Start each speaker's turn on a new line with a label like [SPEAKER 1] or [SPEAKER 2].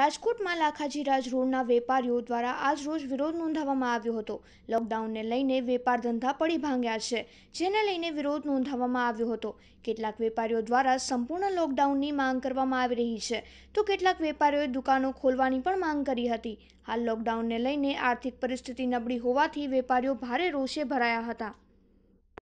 [SPEAKER 1] રાજકોટમાં લાખાજીરાજ રોડના વેપારીઓ દ્વારા આજરોજ વિરોધ નોંધાવવામાં આવ્યો હતો. લોકડાઉનને લઈને વેપાર ધંધા પડી ભાંગ્યા છે, જેને લઈને વિરોધ નોંધાવવામાં આવ્યો હતો. કેટલાક વેપારીઓ દ્વારા સંપૂર્ણ લોકડાઉનની માંગ કરવામાં આવી રહી છે. તો કેટલાક વેપારીઓએ દુકાનો ખોલવાની પણ માંગ કરી હતી. હાલ લોકડાઉનને લઈને આર્થિક પરિસ્થિતિ નબળી હોવાથી વેપારીઓ ભારે રોષે ભરાયા હતા.